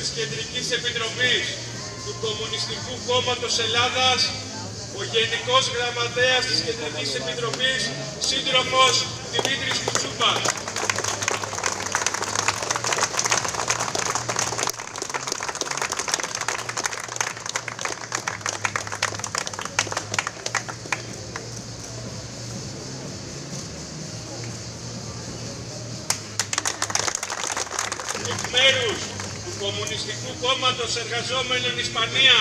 της Κεντρικής Επιτροπής του Κομμουνιστικού Κόμματος Ελλάδας, ο Γενικός Γραμματέας της Κεντρικής Επιτροπής, σύντροφος Δημήτρης Κουτσούπας. εκ μέρους του Κομμουνιστικού Κόμματος Εργαζόμενων Ισπανία,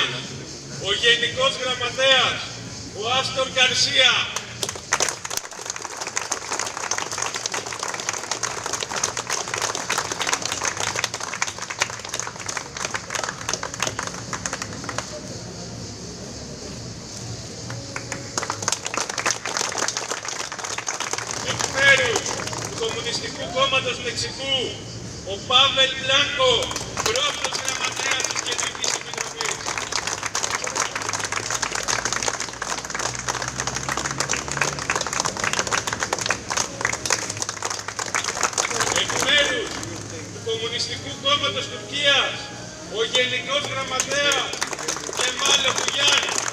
ο Γενικός Γραμματέας, ο Άστορ Γκαρσία. Εκ μέρους του Κομμουνιστικού Κόμματος Μεξικού, ο Πάβελ Μπλάνκο, πρώτος γραμματέας της Κεντρικής Επιτροπής. Εκ μέρους του Κομμουνιστικού Κόμματος Τουρκίας, ο Γενικός Γραμματέας Κεμάλ Οχουγιάν.